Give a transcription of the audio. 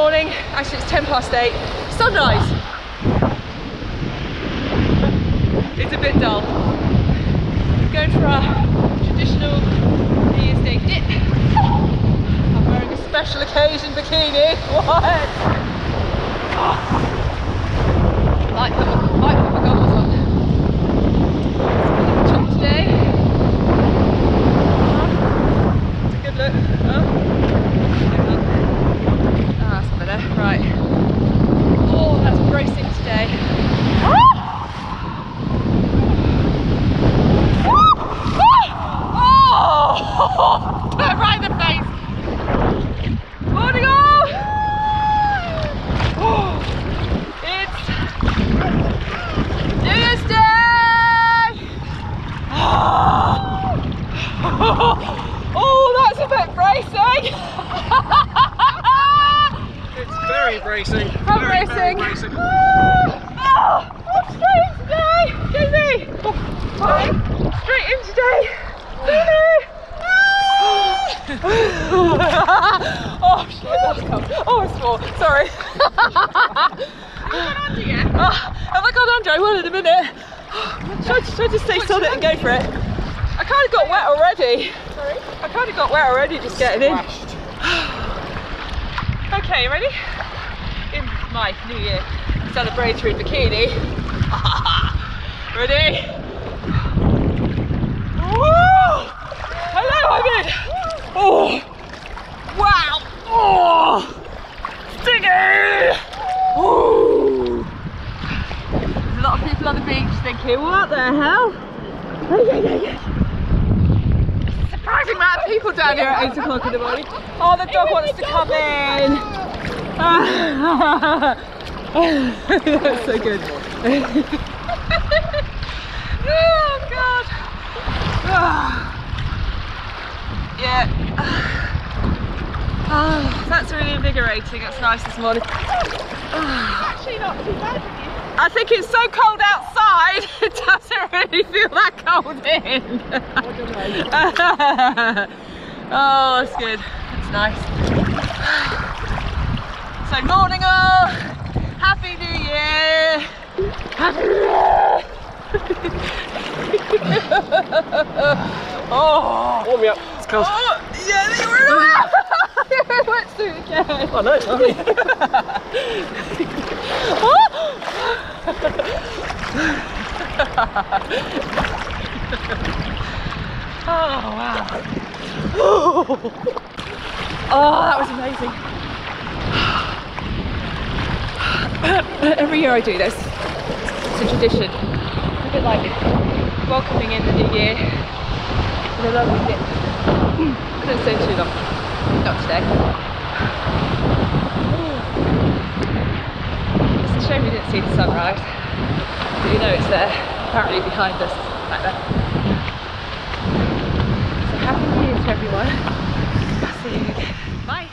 morning. Actually, it's 10 past 8. Sunrise. It's a bit dull. We're going for our traditional New Year's Day dip. I'm wearing a special occasion bikini. What? Like put, like put my goggles on. It's a chop today. It's a good look. Oh. Good look. Ah, that's better. Right. Oh, that's bracing today. Oh! right in the face. Morning all! It's New Year's Day! Oh, that's a bit bracing! It's very bracing. Very, very bracing. bracing. Oh, I'm straight in today! Daisy! Oh. Straight in today! Daisy! Oh shit, that's cold. Oh, it's small. Sorry. Oh, have I gone under? I will in a minute. Should I, should I just stay still and go for it? I kind of got wet already. Sorry? I kind of got wet already just getting in. Okay, ready? In my New Year celebratory bikini. ready? Woo! Hello, I'm in! Oh! Wow! Oh! Stingy! Ooh! There's a lot of people on the beach thinking, what the hell? Surprising amount of people down here at 8 o'clock in the morning. Oh, the dog wants to come in. That's so good. oh, God. yeah. Oh, that's really invigorating. That's nice this morning. Actually not too bad with you. I think it's so cold outside, it doesn't really feel that cold in. oh, that's good. It's nice. So morning all. Happy New Year. Happy New Year. oh. Warm me up. It's cold. Oh, yeah, you were in a You're in a wetsuit again. Oh, no, it's lovely. Oh Oh, wow. Oh, that was amazing. Every year I do this. It's a tradition. A bit like welcoming in the new year with a lovely dip. Mm. Couldn't stay too long. Not today. It's a shame we didn't see the sunrise. But you know it's there, apparently behind us, like that. So happy New Year to everyone. See you again. Bye.